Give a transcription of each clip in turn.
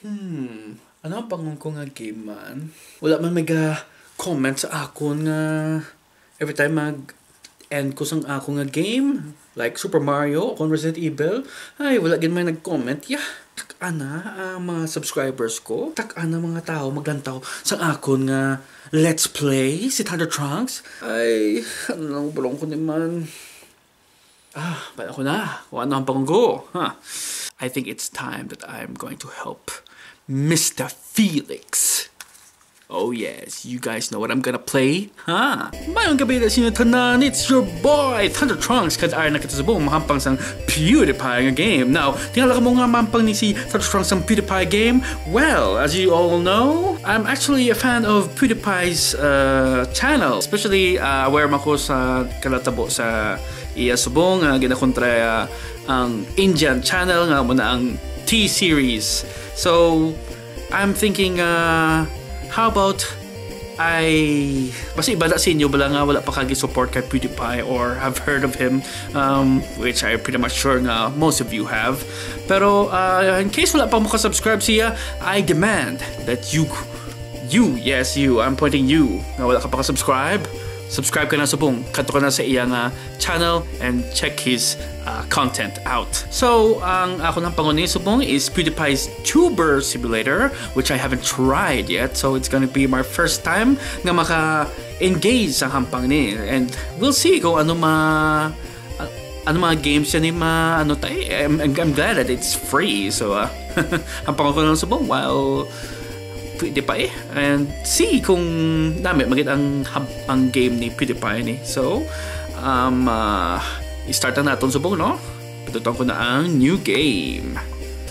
Hmm, ano ang pangon ko nga game man? Wala man may comment sa akon nga every time mag end ko sang ako nga game like Super Mario o Resident Evil. Ay wala gid may nag-comment. Yeah tak-ana ang mga subscribers ko. Tak-ana mga tao maglantaw sang akon nga Let's Play si Thunder Trunks. Ay ano lang bulong ko naman ah bala ko na kung ano ang panggo huh? I think it's time that I'm going to help Mr. Felix. Oh yes, you guys know what I'm gonna play, huh? Mayong gabi na sinatanan, it's your boy, Thunder Trunks, kad ay nakatasabong mahampang sang PewDiePie nga game. Now, tingala ka mo nga mahampang ni si Thunder Trunks sang PewDiePie game? Well, as you all know, I'm actually a fan of PewDiePie's uh, channel, especially uh, aware man ko sa kalatabo sa iya subong nga ginakontra uh, ang Indian channel nga mo na ang T-series. So, I'm thinking, uh, how about I basta iba sa inyo bala nga wala pa kagi support kay PewDiePie or have heard of him um, which I pretty much sure nga most of you have. Pero uh, in case wala pa mo ka-subscribe siya I demand that you you yes you I'm pointing you nga wala ka pa ka-subscribe subscribe ka na subong kanto ka na sa iyang uh, channel and check his uh, content out. So, ang ako ng panguni subong is PewDiePie's Tuber Simulator which I haven't tried yet. So, it's gonna be my first time nga maka-engage sa hampang ni. And we'll see kung ano ma uh, ano mga games yan ni ma ano tayo. I'm, I'm glad that it's free. So, uh, hampang ako ng subong while PewDiePie and see kung dami magit ang ang game ni PewDiePie ni. So, um, uh, i-start na natin subong, no? Patutuan ko na ang new game.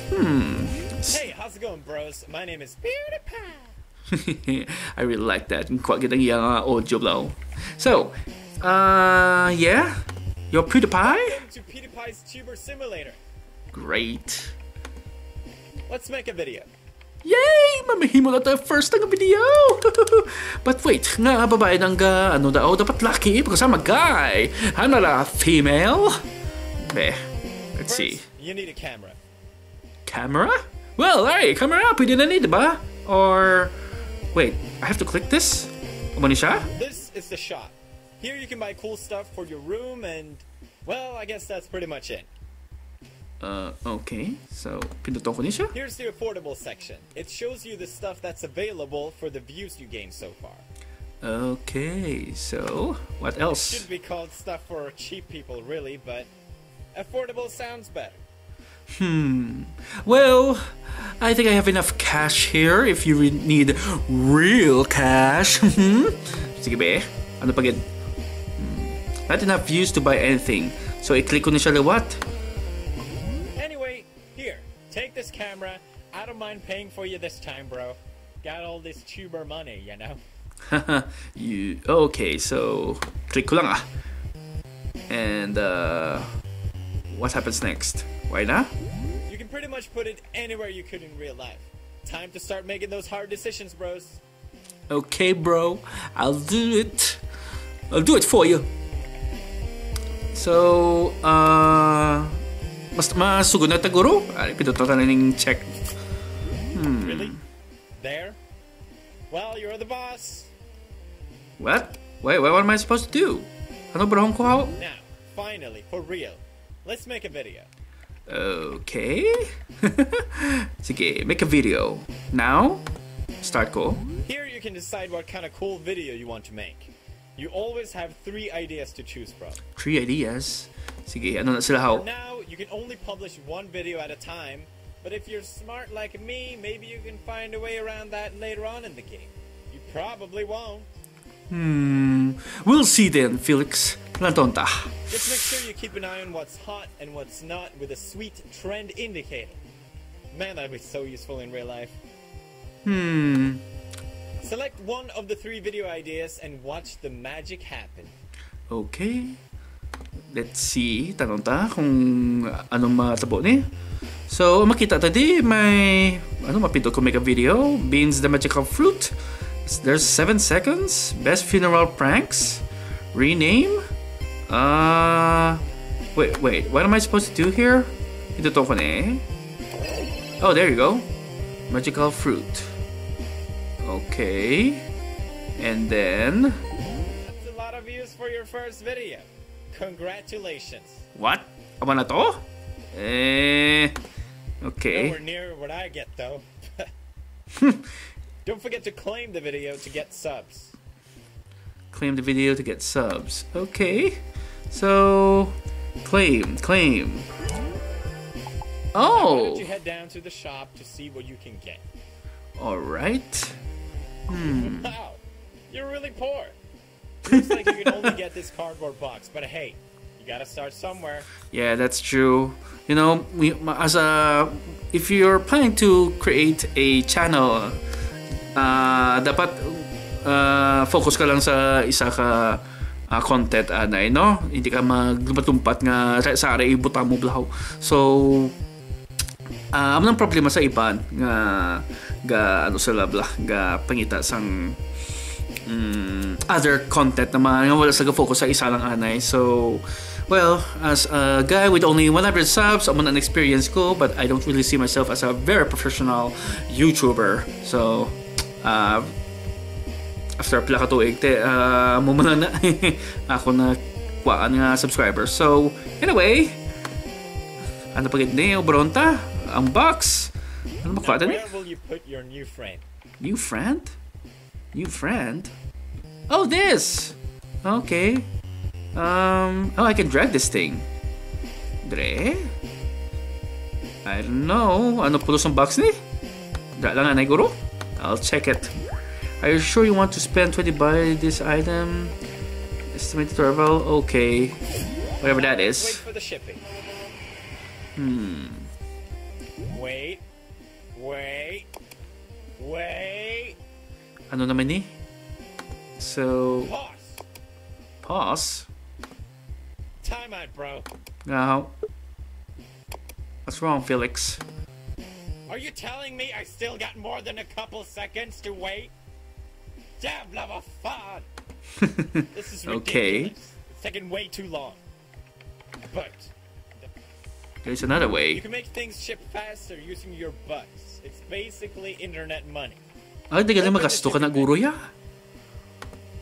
Hmm. Hey, how's it going, bros? My name is PewDiePie. I really like that. Quite getting yung uh, audio blow. So, uh, yeah? You're PewDiePie? Welcome to PewDiePie's Tuber Simulator. Great. Let's make a video. Yay! Mamahimo na tayo first ng video! But wait, nga babae nang ga, ah, ano daw, dapat lucky, a guy. Ano na, female? Be, let's see. You need a camera. Camera? Well, alright, camera, pwede na ni, diba? Or, wait, I have to click this? Umani siya? This is the shot. Here you can buy cool stuff for your room and, well, I guess that's pretty much it. Uh, okay. So, pindutin ko ni? Here's the affordable section. It shows you the stuff that's available for the views you gained so far. Okay, so, what else? Should be called stuff for cheap people, really, but affordable sounds better. Hmm. Well, I think I have enough cash here if you re- need real cash. Hmm? Sige be. Ano pa gid? Hmm. Not enough views to buy anything. So, i-click ko siya liwat. Take this camera. I don't mind paying for you this time, bro. Got all this tuber money, you know? you okay? So click ah. And uh, what happens next? Why na? You can pretty much put it anywhere you could in real life. Time to start making those hard decisions, bros. Okay, bro. I'll do it. I'll do it for you. So, uh, mas masugod na taguro. Ay, pinutotan na ng check. Hmm. Really? There? Well, you're the boss. What? Wait, what am I supposed to do? Ano ba ko how? Now, finally, for real. Let's make a video. Okay. Sige, make a video. Now, start ko. Here you can decide what kind of cool video you want to make. You always have three ideas to choose from. Three ideas. Sige, ano na sila how? Now, you can only publish one video at a time, but if you're smart like me, maybe you can find a way around that later on in the game. You probably won't. Hmm. We'll see then, Felix. Lantonta. Just make sure you keep an eye on what's hot and what's not with a sweet trend indicator. Man, that'd be so useful in real life. Hmm. Select one of the three video ideas and watch the magic happen. Okay. Let's see. Tanong ta kung anong matabo ni. So, makita tadi may ano mapindot ko make a video. Beans the magical fruit. There's 7 seconds. Best funeral pranks. Rename. Uh Wait, wait. What am I supposed to do here? Ito to ko ni. Oh, there you go. Magical fruit. Okay. And then... That's a lot of views for your first video. Congratulations. What? Aba na to? Eh... Okay. Nowhere near what I get though. Don't forget to claim the video to get subs. Claim the video to get subs. Okay. So... Claim, claim. Why don't Oh! you head down to the shop to see what you can get? Alright. Wow, you're really poor. Looks like you can only get this cardboard box, but hey, you gotta start somewhere. Yeah, that's true. You know, we as a if you're planning to create a channel, uh, dapat uh, focus ka lang sa isa ka uh, content anay, no? Hindi ka maglumatumpat nga sa sa ibuta mo blaw. So uh, amo nang problema sa iban nga ga ano sila blah ga pangita sang mm, other content naman nga wala sa focus sa isa lang anay. So, well, as a guy with only 100 subs, I'm an experience ko, but I don't really see myself as a very professional YouTuber. So, uh, after pila ka tuig, te, uh, mo na ako na kuhaan nga subscribers. So, anyway, ano pa gid ni Bronta? Ang box. Ano makuha ni? where will you put your new friend? New friend? New friend? Oh, this! Okay. Um, oh, I can drag this thing. Dre? I don't know. Ano pulos ang box ni? Dra lang anay guro? I'll check it. Are you sure you want to spend 20 buy this item? Estimated travel? Okay. Whatever that is. Wait for the shipping. Hmm. Wait. Wait. Wait. Ano naman ni? So, Pause. pause. Time out, bro. Now, what's wrong, Felix? Are you telling me I still got more than a couple seconds to wait? Diablo fun. This is ridiculous. Okay. It's taking way too long. But There's another way. you can make things ship faster using your bucks. It's basically internet money. Ah, Ay, di ka na magasto ka na guro ya.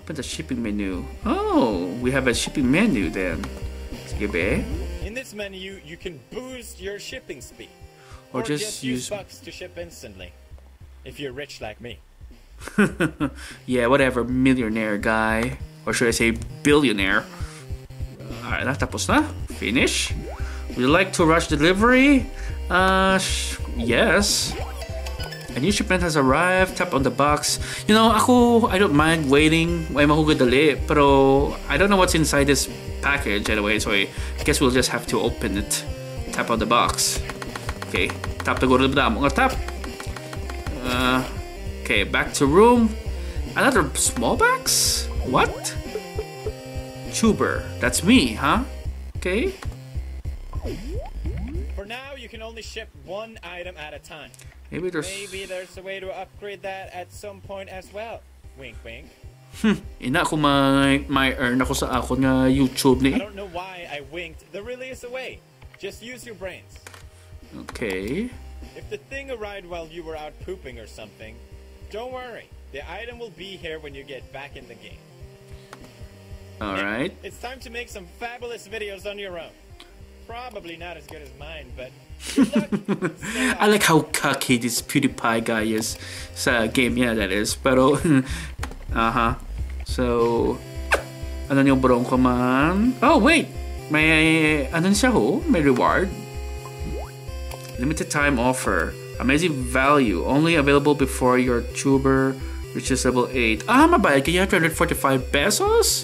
Open the shipping menu. Oh, we have a shipping menu then. Sige be. In this menu, you can boost your shipping speed. Or just use- bucks to ship instantly. If you're rich like me. yeah, whatever, millionaire guy. Or should I say billionaire? Alright, na, tapos na. Finish. Would you like to rush delivery? Uh, yes. A new shipment has arrived. Tap on the box. You know, ako, I don't mind waiting. Ay mahugadali. Pero, I don't know what's inside this package anyway. So, I guess we'll just have to open it. Tap on the box. Okay. Tap the go to tap. Uh, okay, back to room. Another small box? What? Tuber. That's me, huh? Okay. For now, you can only ship one item at a time. Maybe there's... Maybe there's a way to upgrade that at some point as well. Wink, wink. Hmm. Ina ako may, may earn ako sa ako nga YouTube ni. I don't know why I winked. There really is a way. Just use your brains. Okay. If the thing arrived while you were out pooping or something, don't worry. The item will be here when you get back in the game. Alright. It's time to make some fabulous videos on your own. Probably not as good as mine, but good luck. Stay I like how cocky this PewDiePie guy is sa game niya, that is. Pero, aha. So, ano yung burong ko man? Oh, wait! May, ano siya ho? May reward. Limited time offer. Amazing value. Only available before your tuber reaches level 8. Ah, mabayad kaya 245 pesos?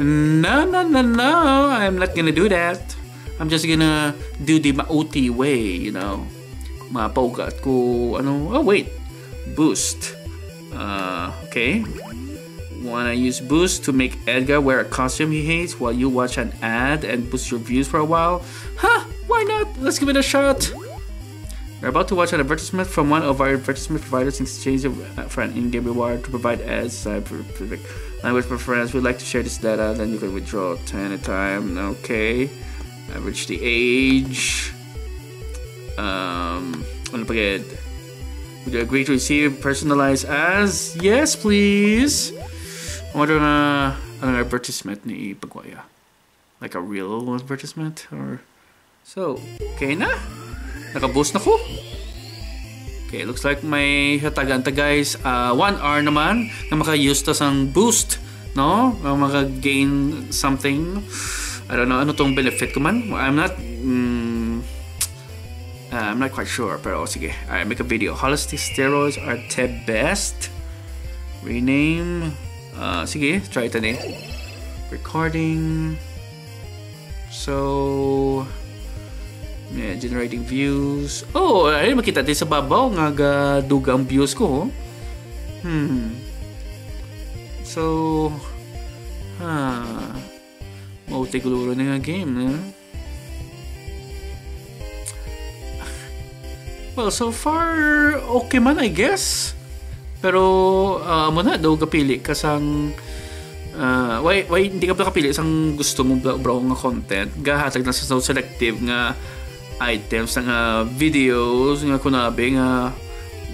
No, no, no, no. I'm not gonna do that. I'm just gonna do the mauti way, you know. Mapaugat ko, ano, oh wait. Boost. Uh, okay. Wanna use boost to make Edgar wear a costume he hates while you watch an ad and boost your views for a while? Huh, why not? Let's give it a shot. We're about to watch an advertisement from one of our advertisement providers in exchange uh, for an in-game reward to provide ads. Language preference. We'd like to share this data. Then you can withdraw to any time. Okay. Average the age. Um? Would you agree to receive personalized as? Yes, please. Na ano advertisement ni Pagwaya. Like a real advertisement or so. Okay na. Naka-boost na ko. Okay, looks like may hatagan ta guys. Uh, 1 hour naman na maka-use ta sang boost. No? Maka-gain something. I don't know ano tong benefit ko man. I'm not mm, uh, I'm not quite sure pero sige. I make a video. Holistic steroids are the best. Rename. Uh, sige, try ito din. Recording. So yeah, generating views. Oh, ay makita din sa babaw nga ga dugang views ko. oh. Hmm. So, ha. Mauti guluro na nga game, na. Well, so far, okay man, I guess. Pero, uh, mo na, daw kapili ka sang uh, why, why hindi ka ba kapili sang gusto mo bro, bro nga content gahatag na sa selective nga items nga videos nga kunabi nga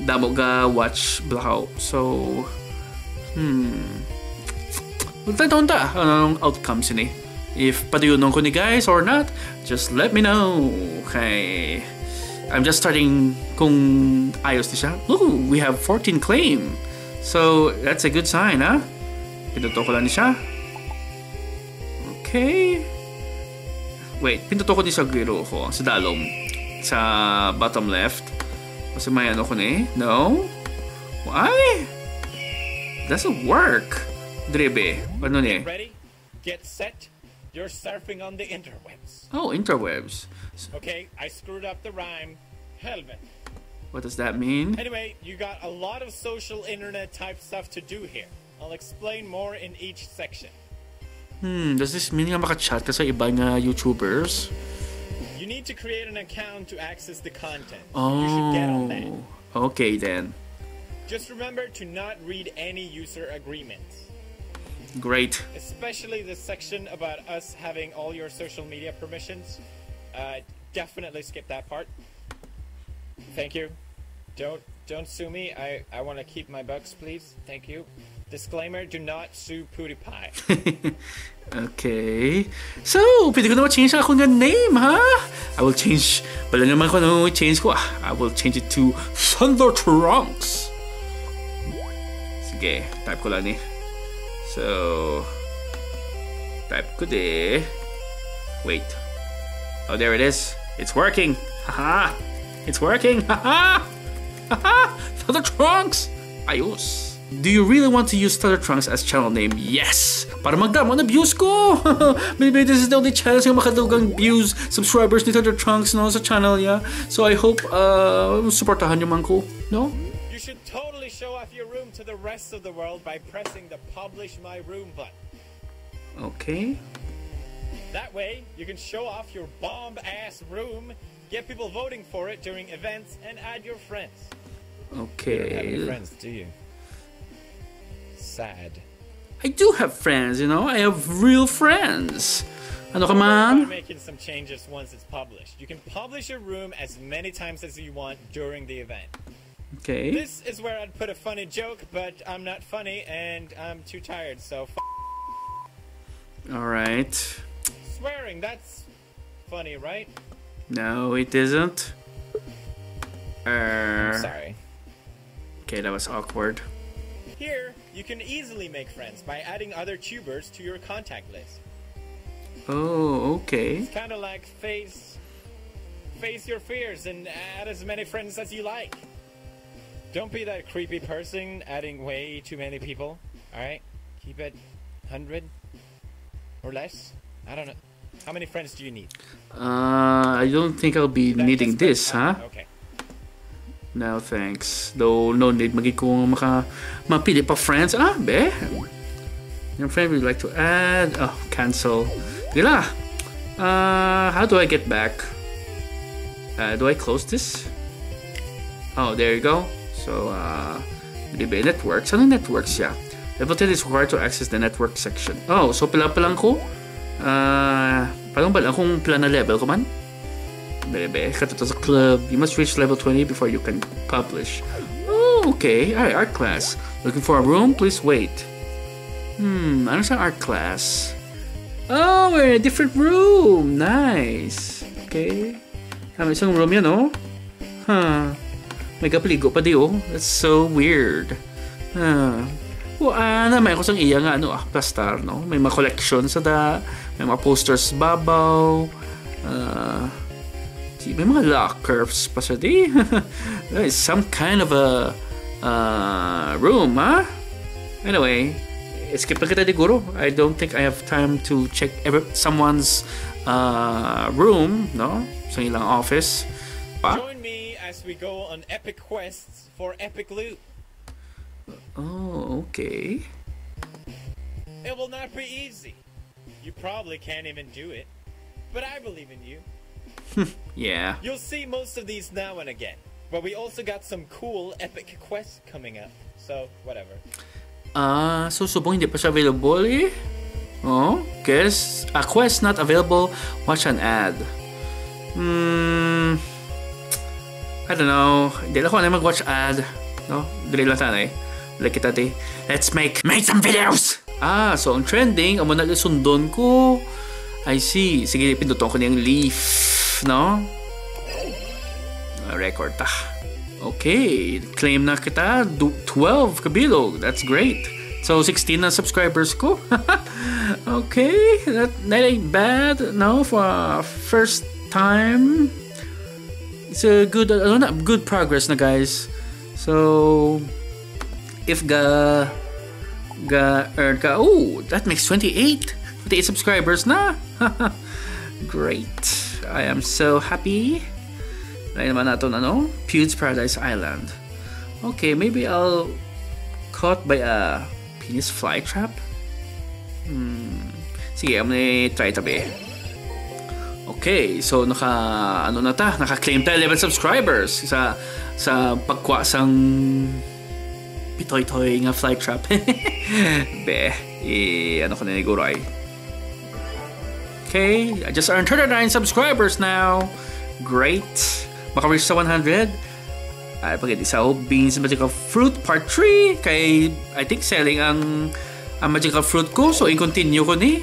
damo ga watch blahout so hmm Magtanong ta anong outcomes ni if paduyunon ko ni guys or not just let me know okay I'm just starting kung ayos ni ooh we have 14 claim so that's a good sign ha huh? Lang siya. Okay. Wait, pinuto ko sa giro ko, sa dalom. Sa bottom left. Kasi may ano ko ni. No? Why? Doesn't work. Dribe. Ano ni? Ready? Get set. You're surfing on the interwebs. Oh, interwebs. Okay, I screwed up the rhyme. Helmet. What does that mean? Anyway, you got a lot of social internet type stuff to do here. I'll explain more in each section. Hmm, does this mean nga makachat ka sa iba nga YouTubers? You need to create an account to access the content. You should get on that. Oh, okay then. Just remember to not read any user agreements, Great. especially the section about us having all your social media permissions. Uh, definitely skip that part. Thank you. Don't don't sue me. I, I want to keep my bucks, please. Thank you. Disclaimer: Do not sue PewDiePie. Okay. So, pwede ko na ma-change ang akong nga name, ha? I will change, wala naman ko na change ko, ah. I will change it to Thunder Trunks. Sige, type ko lang eh. So, type ko de. Wait. Oh, there it is. It's working. Haha. It's working. Haha. Haha. Thunder Trunks. Ayos. Do you really want to use Thunder Trunks as channel name? Yes! Para magdamo na views ko! Maybe this is the only channel nga makadugang views, subscribers ni Thunder Trunks no, sa channel niya. So I hope uh, supportahan niyo man ko. No? You should totally show off your room to the rest of the world by pressing the Publish My Room button. Okay. That way, you can show off your bomb ass room, get people voting for it during events, and add your friends. You don't have any Okay. friends, do you? Sad. I do have friends, you know? I have real friends. Ano ka We're man? making some changes once it's published. You can publish your room as many times as you want during the event. Okay. This is where I'd put a funny joke, but I'm not funny and I'm too tired, so f- Alright. swearing, that's funny, right? No, it isn't. I'm Uh, sorry. okay, that was awkward. Here, you can easily make friends by adding other tubers to your contact list. Oh, okay. It's kind of like face face your fears and add as many friends as you like. Don't be that creepy person adding way too many people. All right, keep it hundred or less. I don't know. How many friends do you need? Uh, I don't think I'll be That- needing this, huh? Okay. No, thanks. Though, no need magi ko maka mapili pa friends. Ah, be. Your friend would like to add. Oh, cancel. Gila. Uh, how do I get back? Uh, do I close this? Oh, there you go. So, uh, di ba, networks? Anong networks siya? Level 10 is required to access the network section. Oh, so pila pa lang ko? Uh, parang ba lang kung pila na level ko man? Bebe, katuto sa club. You must reach level 20 before you can publish. Oh, okay. Alright, art class. Looking for a room? Please wait. Hmm, ano sa art class? Oh, we're in a different room. Nice. Okay. Kami isang room yan, oh. Huh. May kapligo pa di, oh. That's so weird. Huh. Well, ano, may ako sang iya nga, ano, ah, plastar, no? May mga collection sa da, may mga posters babaw, uh, may mga lockers pa sa di. It's some kind of a uh, room, huh? Anyway, skip na kita siguro. I don't think I have time to check every, someone's uh, room, no? Sa ilang office. Pa? Join me as we go on epic quests for epic loot. Oh, okay. It will not be easy. You probably can't even do it. But I believe in you. Yeah. You'll see most of these now and again. But we also got some cool epic quests coming up. So, whatever. Ah, so subong hindi pa siya available eh. Oh, guess a quest not available. Watch an ad. Hmm. I don't know. Hindi ako na mag-watch ad. No? Dili lang tanay. Like kita di. Let's make make some videos! Ah, so ang trending, amo na sundon ko. I see. Sige, pinduton ko niyang leaf. No? Ah, record ta. Okay, claim na kita. Du- 12 kabilog. That's great. So, 16 na subscribers ko. okay, that, that ain't bad. No, for a first time. It's a good, ano na, good progress na guys. So, if ga, ga earn ka, oh, that makes 28. 28 subscribers na. great. I am so happy. Lagi naman natin, ano? Pewds Paradise Island. Okay, maybe I'll caught by a penis fly trap? Hmm. Sige, I'm gonna try tabi. Okay, so naka ano na ta, naka-claim tayo 11 subscribers sa sa pagkwa sang pitoy-toy nga fly trap. Be, eh, ano ko na siguro ay. Okay, I just earned 39 subscribers now. Great. Maka-reach sa 100. Ay, pag isa oh, Beans Magical Fruit Part 3. Kay, I think, selling ang, ang Magical Fruit ko. So, i-continue ko ni.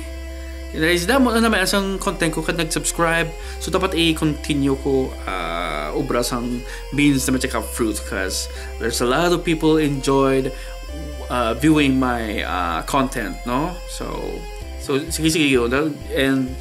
Is na mo na naman asang content ko kad nag-subscribe. So, dapat i-continue ko uh, ubra sang Beans na Magical Fruit because there's a lot of people enjoyed uh, viewing my uh, content, no? So, so sige sige yun. And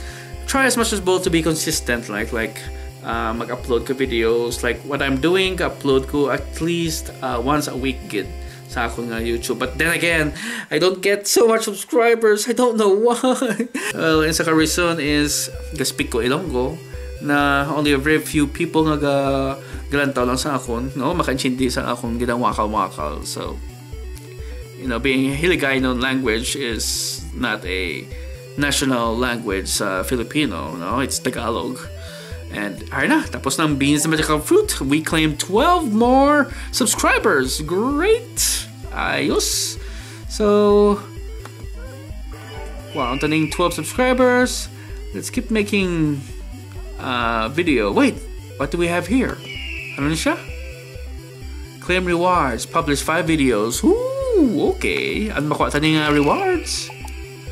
try as much as possible to be consistent, like like uh, mag-upload ko videos. Like what I'm doing, upload ko at least uh, once a week gid sa akong nga YouTube. But then again, I don't get so much subscribers. I don't know why. well, and sa reason is gaspik ko Ilonggo na only a very few people nga ga galantaw lang sa akon, no? Makaintindi sa akong ginang wakal-wakal. So, you know, being Hiligaynon language is not a national language sa Filipino, no? It's Tagalog. And ayun na, tapos ng Beans na Magical Fruit, we claim 12 more subscribers. Great! Ayos! So, wow, ang taning 12 subscribers. Let's keep making uh, video. Wait, what do we have here? Ano na siya? Claim rewards. Publish 5 videos. Ooh, okay. Ano makuha taning uh, rewards?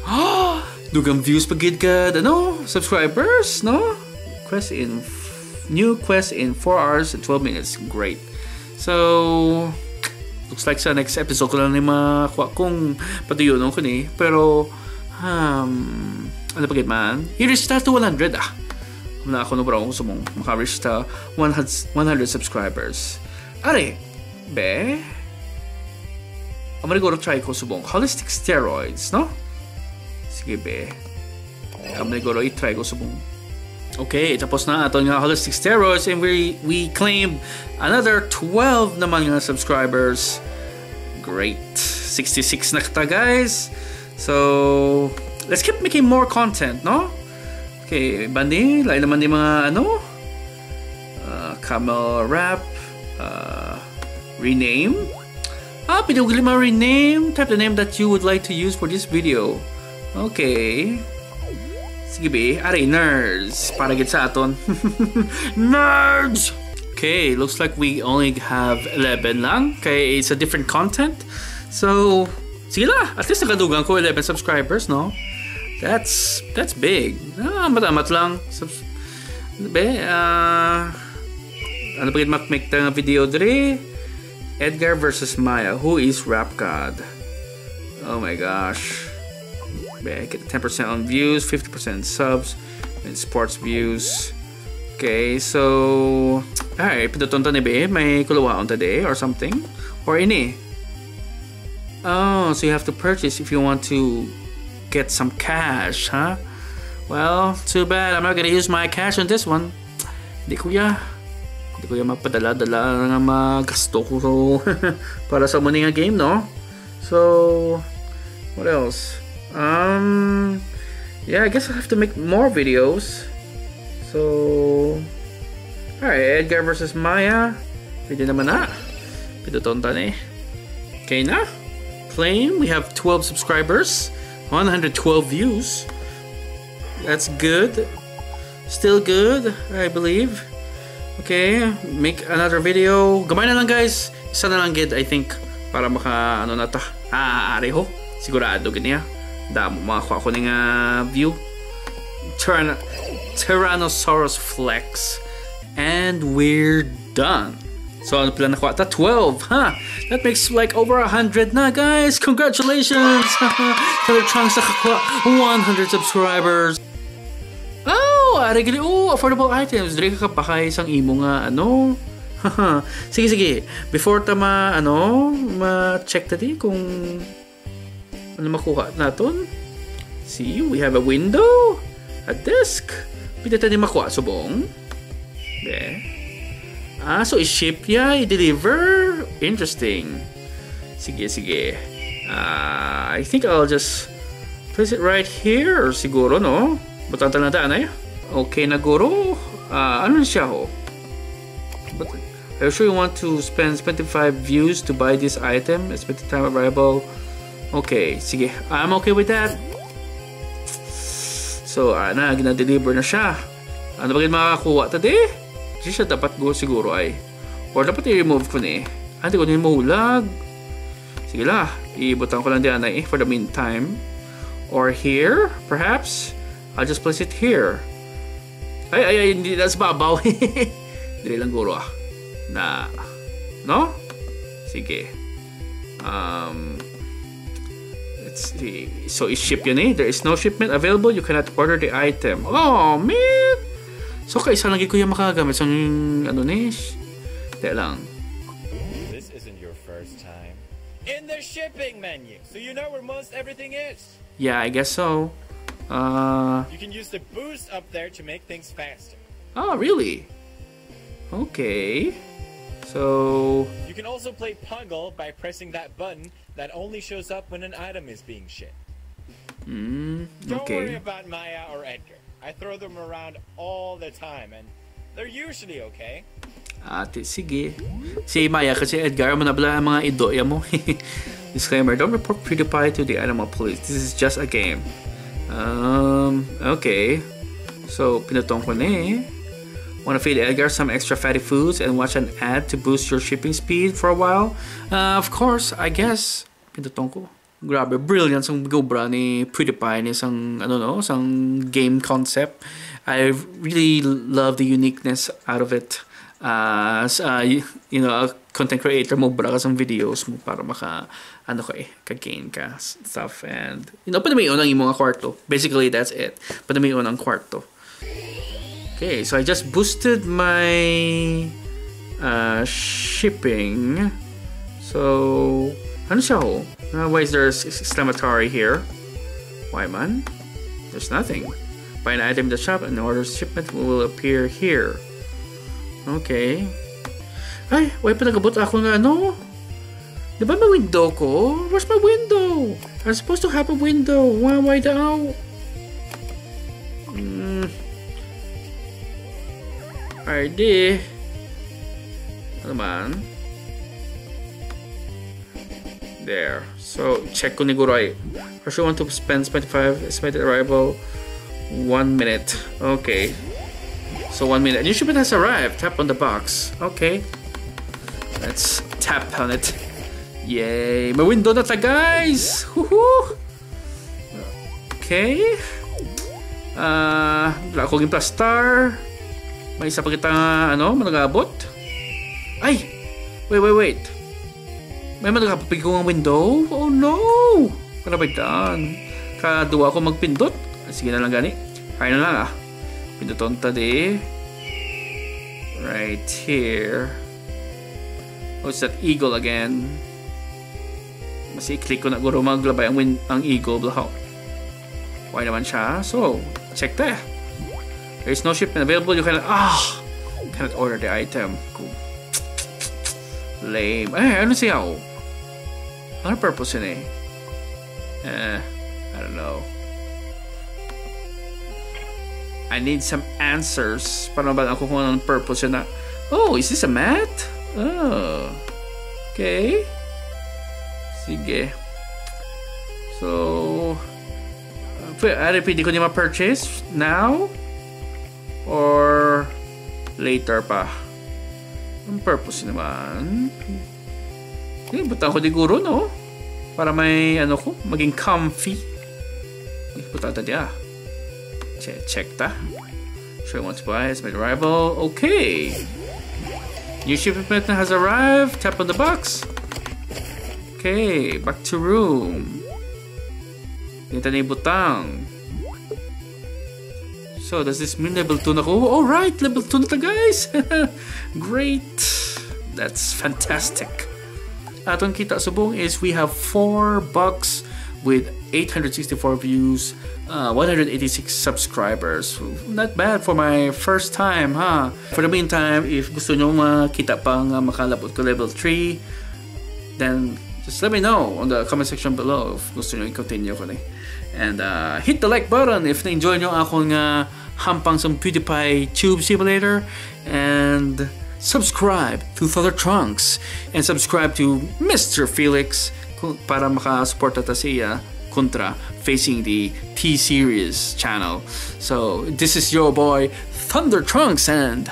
Ah, dugang views pagid ka, ano, subscribers, no? Quest in new quest in 4 hours and 12 minutes. Great. So looks like sa next episode ko lang ni makuha kung patuyunon ko ni. Pero um ano pa man? I-reach na to 100 ah. Na ako no bro kung sumong maka-reach ta 100, 100 subscribers. Are, be? Go to try ko subong. Holistic steroids, no? Sige be. Go to i-try ko subong. Okay, tapos na ato nga holistic steroids and we we claim another 12 naman nga subscribers. Great. 66 na kita guys. So, let's keep making more content, no? Okay, bandi, lain naman yung mga ano? Uh, camel wrap, uh, rename. Ah, pinugli mo rename. Type the name that you would like to use for this video. Okay. Sige be, aray, nerds. Para gid sa aton. nerds! Okay, looks like we only have 11 lang. Okay, it's a different content. So, sige la. At least nakadugan ko 11 subscribers, no? That's, that's big. Ah, matamat lang. Subs be, ah... ano ba make the video dre? Edgar versus Maya. Who is Rap God? Oh my gosh. Be, get 10% on views, 50% subs, and sports views. Okay, so... Alright, pinuton ta ni Be. May kuluwaon today or something? Or ini? Oh, so you have to purchase if you want to get some cash, huh? Well, too bad. I'm not gonna use my cash on this one. Hindi kuya. Hindi kuya mapadala-dala nga magasto ko para sa muni nga game, no? So, what else? Um, yeah, I guess I have to make more videos. So, alright, Edgar versus Maya. Pwede naman na. Pinutontan eh. Okay na. Claim, we have 12 subscribers. 112 views. That's good. Still good, I believe. Okay, make another video. Gamay na lang guys. Isa na lang gid, I think. Para maka, ano na ta. Ah, ari. Sigurado ganyan. Damo makakuha ko ng uh, view. Tyrann Tyrannosaurus Flex. And we're done. So ano pala nakuha? Ta 12, huh? That makes like over 100 na guys. Congratulations! Killer Trunks nakakuha 100 subscribers. Oh, ari gali. Oh, affordable items. Dili ka kapakay isang imo nga ano. sige sige. Before ta ma ano, ma-check tadi kung ano makuha naton. See, we have a window, a desk. Pwede tayo makuha subong. Okay. Ah, so i-ship ya, i-deliver. Interesting. Sige, sige. Uh, I think I'll just place it right here. Siguro, no? Butang tanadaan ay. Okay na guro. Uh, ano siya ho? But, are you sure you want to spend 25 views to buy this item? Expected time arrival. Okay, sige. I'm okay with that. So, ah, na, gina-deliver na siya. Ano ba makakakuha today? Hindi siya dapat go siguro ay. Or dapat i-remove ko ni. Ah, hindi ko na mahulag. Sige la, ibutan ko lang diyan ay for the meantime. Or here, perhaps. I'll just place it here. Ay, ay, ay, hindi na sa babaw. Dili lang guro ah. Na, no? Sige. Um, So, i-ship yun eh. There is no shipment available. You cannot order the item. Oh, man! So, kaisa lagi ko yung makagamit sa ano ni. Teka lang. This isn't your first time. In the shipping menu, so you know where most everything is. Yeah, I guess so. Uh, You can use the boost up there to make things faster. oh, really? Okay. So, You can also play Puggle by pressing that button that only shows up when an item is being shipped. mm, Don't worry okay. about Maya or Edgar. I throw them around all the time and they're usually okay. Ate, sige. Si Maya kasi Edgar mo na ang mga idoya mo. Disclaimer, don't report PewDiePie to the animal police. This is just a game. Um, okay. So, pinutong ko na eh. Wanna feed Edgar some extra fatty foods and watch an ad to boost your shipping speed for a while? Uh, of course, I guess. Pinutong ko. Grabe, brilliant ang gobra ni PewDiePie ni isang, ano no, isang game concept. I really love the uniqueness out of it. Uh, as, uh, you, you know, content creator mo, bra ka sa videos mo para maka, ano ka eh, ka-gain ka stuff. And, you know, panamiyon ang imong kwarto. Basically, that's it. Panamiyon ang kwarto. Okay, so I just boosted my uh, shipping. So, ano siya ho? Uh, why is there exclamatory here? Why man? There's nothing. Buy an item in the shop and order shipment will appear here. Okay. Ay, why pa nagabot ako nga ano? Di ba may window ko? Where's my window? I'm supposed to have a window. Why, why daw? Hmm. RD. Ano man? There. So, check ko ni Guray. First, you want to spend 25 estimated arrival. One minute. Okay. So one minute. New shipment has arrived. Tap on the box. Okay. Let's tap on it. Yay! May window na ta guys! Woohoo! Okay. Ah, uh, wala akong implastar. May isa pa kita ano, managabot. Ay! Wait, wait, wait. May managapapig ko ang window? Oh no! Karabagdaan. Kadua ako magpindot. Sige na lang gani. Kaya na lang ah. Pinduton ta di. Right here. Oh, it's that eagle again. Mas i-click ko na guro maglabay ang, win ang eagle. Blaho. Why naman siya? So, check that. There is no shipment available. You cannot, ah! Cannot order the item. Cool. Lame. Eh, ano siya? Oh? Ano purpose yun eh? Eh, I don't know. I need some answers para ba ako kung anong purpose yun na. Oh, is this a mat? Oh. Okay. Sige. So, uh, pwede ko niya ma-purchase now? Or later pa? Ang purpose naman? Eh, buta ko diguro, no? Para may, ano ko, maging comfy. Buta ta ah. Check, check ta. Show once has made arrival. Okay. New shipment has arrived. Tap on the box. Okay, back to room. Dito na butang. So, does this mean level 2 na ko? Alright, level 2 na ta guys! Great! That's fantastic. Atong kita subong is we have 4 bucks with 864 views, uh, 186 subscribers. Not bad for my first time, huh? For the meantime, if gusto nyo makita pang uh, makalabot ko level 3, then just let me know on the comment section below if gusto nyo i-continue ko na. And uh, hit the like button if na-enjoy nyo akong uh, hampang sa PewDiePie Tube Simulator. And subscribe to Father Trunks. And subscribe to Mr. Felix para makasupport ta siya facing the T-Series channel. So, this is your boy Thunder Trunks and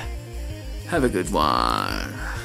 have a good one.